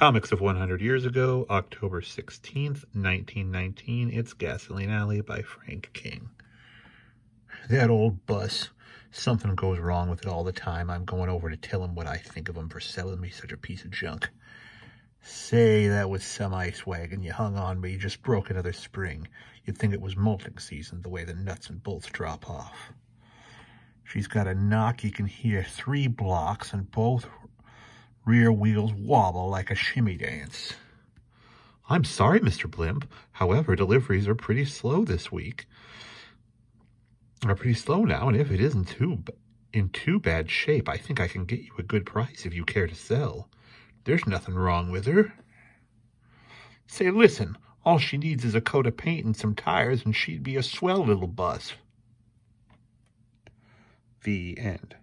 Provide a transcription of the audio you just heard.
Comics of 100 Years Ago, October 16th, 1919. It's Gasoline Alley by Frank King. That old bus. Something goes wrong with it all the time. I'm going over to tell him what I think of him for selling me such a piece of junk. Say, that was some ice wagon you hung on me. You just broke another spring. You'd think it was molting season, the way the nuts and bolts drop off. She's got a knock you can hear three blocks, and both rear wheels wobble like a shimmy dance. I'm sorry, Mr. Blimp. However, deliveries are pretty slow this week. Are pretty slow now, and if it isn't too in too bad shape, I think I can get you a good price if you care to sell. There's nothing wrong with her. Say, listen, all she needs is a coat of paint and some tires, and she'd be a swell little bus. The end.